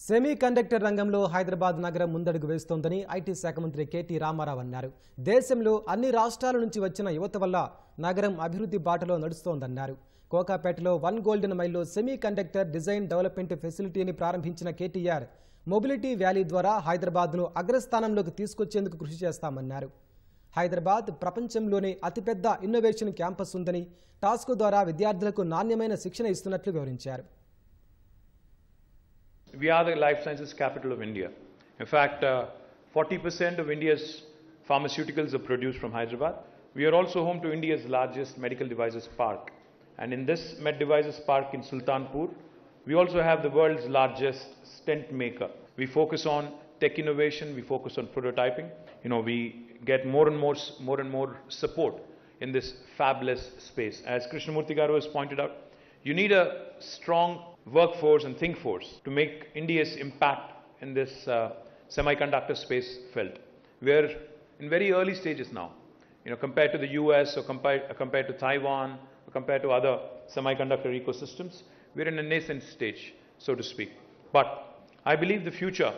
Semi conductor రంగంలో హైదరాబాద్ నగరం ముందడుగు వేస్తోందని ఐటీ శాఖ మంత్రి కేటీ రామారావు అన్నారు. దేశంలో అన్ని రాష్ట్రాల నుంచి వచ్చిన యువత వల్ల నగరం అభివృద్ధి బాటలో నడుస్తోందన్నారు. కోకాపేటలో వన్ గోల్డెన్ మైల్లో సెమీ కండక్టర్ డిజైన్ డెవలప్మెంట్ ఫెసిలిటీని ప్రారంభించిన కేటీఆర్ మొబిలిటీ వ్యాలీ ద్వారా హైదరాబాద్ను అగ్రస్థానంలోకి తీసుకొచ్చేందుకు కృషి చేస్తామన్నారు. హైదరాబాద్ ప్రపంచంలోనే అతిపెద్ద ఇన్నోవేషన్ క్యాంపస్ ఉందని టాస్క్ ద్వారా విద్యార్థులకు నాణ్యమైన శిక్షణ ఇస్తున్నట్లు వివరించారు. We are the life sciences capital of India. In fact, uh, 40% of India's pharmaceuticals are produced from Hyderabad. We are also home to India's largest medical devices park. And in this med devices park in Sultanpur, we also have the world's largest stent maker. We focus on tech innovation, we focus on prototyping. You know, we get more and more, more and more support in this fabulous space. As Krishnamurti Garu has pointed out, you need a strong workforce and think force to make India's impact in this uh, semiconductor space felt. We're in very early stages now. You know, compared to the US or compared, uh, compared to Taiwan or compared to other semiconductor ecosystems, we're in a nascent stage, so to speak. But I believe the future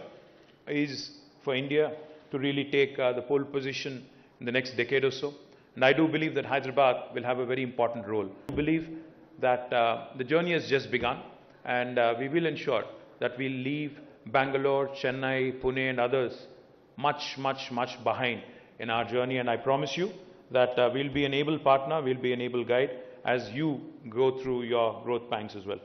is for India to really take uh, the pole position in the next decade or so. And I do believe that Hyderabad will have a very important role. I believe that uh, the journey has just begun, and uh, we will ensure that we leave Bangalore, Chennai, Pune, and others much, much, much behind in our journey. And I promise you that uh, we'll be an able partner, we'll be an able guide as you go through your growth pangs as well.